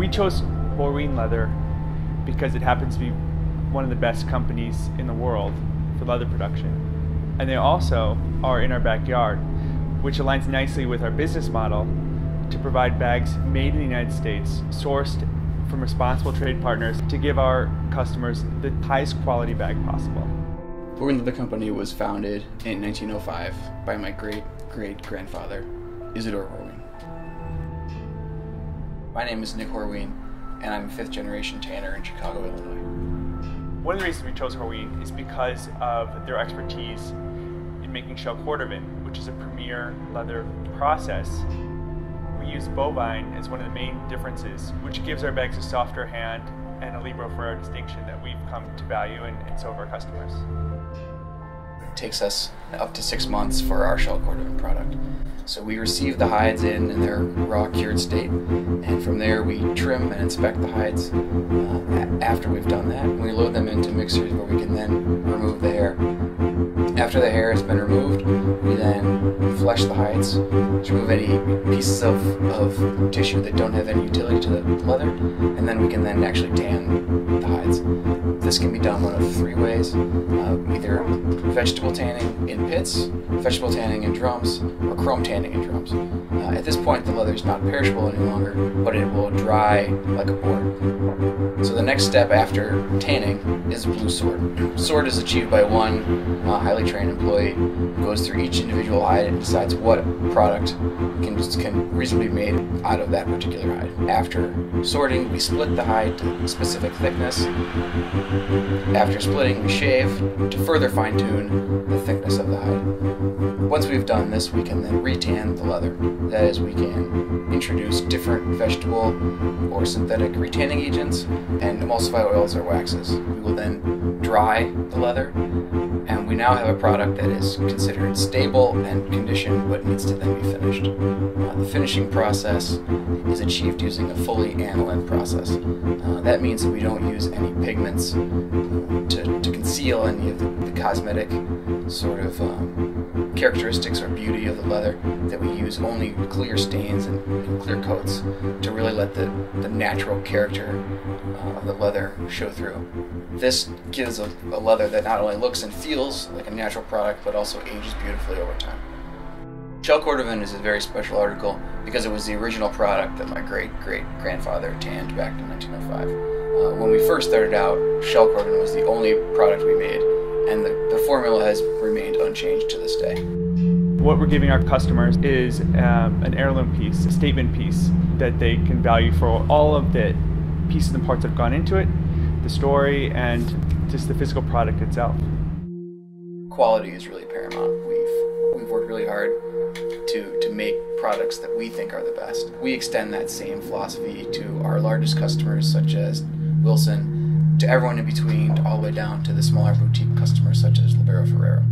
We chose Horween Leather because it happens to be one of the best companies in the world for leather production. And they also are in our backyard, which aligns nicely with our business model to provide bags made in the United States, sourced from responsible trade partners to give our customers the highest quality bag possible. Horween Leather Company was founded in 1905 by my great great grandfather, Isidore Horween. My name is Nick Horween, and I'm a fifth generation tanner in Chicago, Illinois. One of the reasons we chose Horween is because of their expertise in making shell cordovan, which is a premier leather process we use bovine as one of the main differences, which gives our bags a softer hand and a Libero Ferrero distinction that we've come to value and, and so have our customers. Takes us up to six months for our shell cordovan product. So we receive the hides in, in their raw cured state, and from there we trim and inspect the hides. Uh, after we've done that, we load them into mixers where we can flesh the hides to remove any pieces of, of tissue that don't have any utility to the leather, and then we can then actually tan the hides. This can be done one of three ways, uh, either vegetable tanning in pits, vegetable tanning in drums, or chrome tanning in drums. Uh, at this point, the leather is not perishable any longer, but it will dry like a board. So the next step after tanning is blue sort. Sort is achieved by one uh, highly trained employee who goes through each individual hide and decides what product can, can reasonably be made out of that particular hide. After sorting, we split the hide to specific thickness. After splitting, we shave to further fine tune the thickness of the hide. Once we've done this, we can then retan the leather. That is, we can introduce different vegetable or synthetic retanning agents and emulsify oils or waxes. We will then dry the leather now have a product that is considered stable and conditioned but needs to then be finished. Uh, the finishing process is achieved using a fully aniline process. Uh, that means that we don't use any pigments conceal any of the, the cosmetic sort of um, characteristics or beauty of the leather, that we use only clear stains and, clear coats to really let the, the natural character uh, of the leather show through. This gives a, a leather that not only looks and feels like a natural product, but also ages beautifully over time. Shell Cordovan is a very special article because it was the original product that my great great grandfather tanned back in 1905. Uh, when we first started out, Shell Cordovan was the only product we made, and the, the formula has remained unchanged to this day. What we're giving our customers is um, an heirloom piece, a statement piece that they can value for all of the pieces and parts that have gone into it, the story, and just the physical product itself. Quality is really paramount. We've we've worked really hard to to make products that we think are the best. We extend that same philosophy to our largest customers, such as Wilson, to everyone in between, all the way down to the smaller boutique customers such as Libero Ferrero.